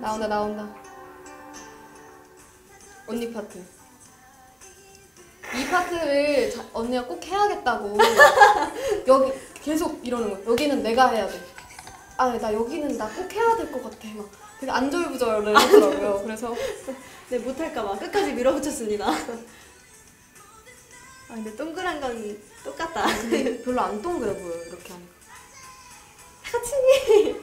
나온다 나온다. 언니 파트. 이 파트를 자- 언니가 꼭 해야겠다고. 여기 계속 이러는 거야. 여기는 내가 해야 돼아나 여기는 나 꼭 해야 될 것 같아. 막 되게 안절부절을 하더라고요. 그래서 네 못할까봐. 끝까지 밀어붙였습니다. 아 근데 동그란 건 똑같다. 근데 별로 안 동그래 보여 이렇게 하니까. 다 같이.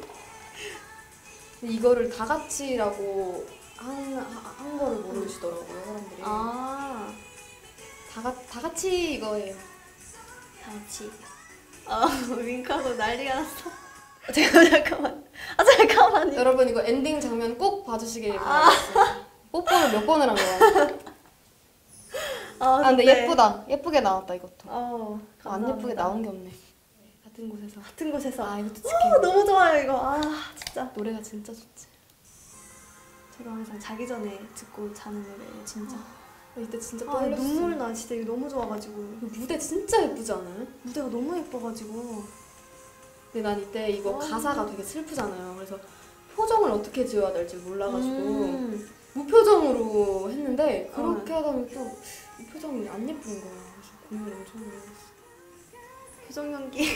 근데 이거를 다 같이라고 한, 한 거를 모르시더라고요 사람들이 아 다, 가- 다 같이 이거예요 다 같이. 아 윙크하고 난리가 났어. 잠깐만 잠깐만. 아 잠깐만요. 여러분 이거 엔딩 장면 꼭 봐주시길 바라겠습니다. 뽀뽀를 몇 번을 한 거야? 아아 근데 네. 예쁘다. 예쁘게 나왔다 이것도. 어 아, 안 예쁘게. 나온 게 없네. 같은 곳에서. 같은 곳에서. 아 이것도 아, 지켜. 너무 좋아요 이거. 아 진짜. 노래가 진짜 좋지. 제가 항상 자기 전에 듣고 자는 노래예요 진짜. 아, 이때 진짜 아 떨렸어. 눈물 나 진짜 이거 너무 좋아가지고 무대 진짜 예쁘지 않아요? 무대가 너무 예뻐가지고. 근데 난 이때 이거 어. 가사가 되게 슬프잖아요. 그래서 표정을 어떻게 지어야 될지 몰라가지고 음. 무표정으로 했는데 어. 그렇게 하다 보니 또이 표정이 안 예쁜 거야. 그래서 고민을 엄청 많이 했어. 표정 연기.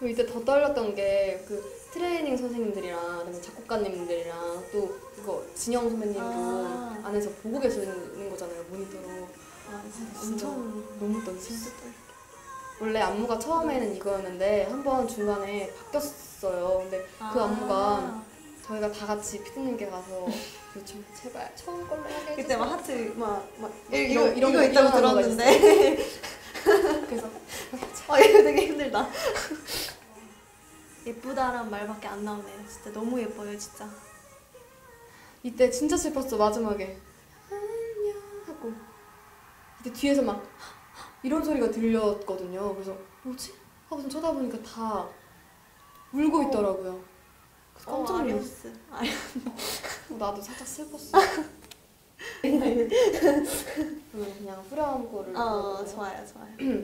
그리고 이때 더 떨렸던 게 그 트레이닝 선생님들이랑 그다음에 작곡가님들이랑 또 이거 진영 선배님도 아. 안에서 보고 계시는 거잖아요 모니터로. 아 진짜 엄청 너무 떨렸어 진짜 떨려. 원래 안무가 처음에는 이거였는데 한 번 중간에 바뀌었어요. 근데 그 안무가 저희가 다 같이 피디님께 가서 요청 제발 처음 걸로 하게 해주세요. 그때 막 하트 막막 이런- 이런 거거 있다고 들었는데. 그래서 아 이거 되게 힘들다. 예쁘다란 말밖에 안 나오네요. 진짜 너무 예뻐요, 진짜. 이때 진짜 슬펐어 마지막에 안녕 하고 이때 뒤에서 막 이런 소리가 들렸거든요 그래서 뭐지? 하고서 쳐다보니까 다 울고 있더라고요 그래서 깜짝 어, 놀랐어. 어, 나도 살짝 슬펐어 그냥 후렴 거를 어? 좋아요, 좋아요.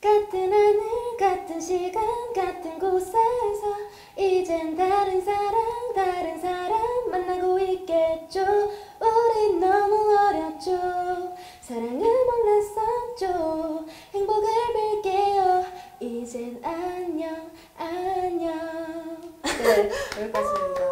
같은 하늘 같은 시간 같은 곳에서 이젠 다른 사람 다른 사람 만나고 있겠죠? 우린 너무 어렸죠? 사랑을 몰랐었죠? 행복을 빌게요. 이젠 안녕 안녕. 네 여기까지